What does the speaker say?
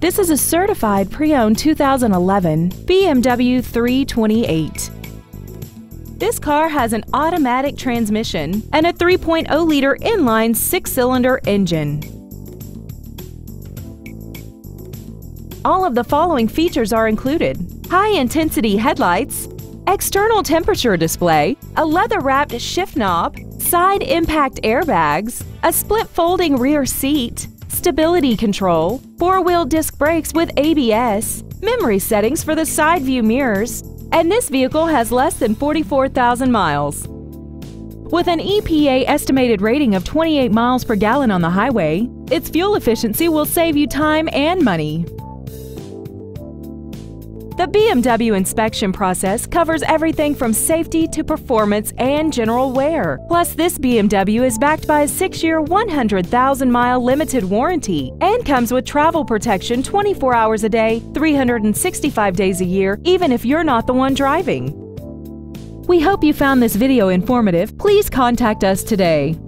This is a certified pre-owned 2011 BMW 328. This car has an automatic transmission and a 3.0-liter inline six-cylinder engine. All of the following features are included. High-intensity headlights, external temperature display, a leather-wrapped shift knob, side impact airbags, a split folding rear seat, stability control, four-wheel disc brakes with ABS, memory settings for the side view mirrors, and this vehicle has less than 44,000 miles. With an EPA estimated rating of 28 miles per gallon on the highway, its fuel efficiency will save you time and money. The BMW inspection process covers everything from safety to performance and general wear. Plus, this BMW is backed by a 6-year, 100,000-mile limited warranty and comes with travel protection 24 hours a day, 365 days a year, even if you're not the one driving. We hope you found this video informative. Please contact us today.